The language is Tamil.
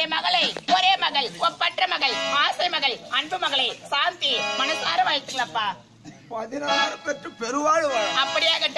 என்னுடைய மகளை ஒரே மகள் பற்ற மகள் ஆசை மகள் அன்பு மகளை சாந்தி மனசார வாழ்த்துங்களப்பா பதினாறு பெற்று பெருவாழ்வாள் அப்படியே கட்ட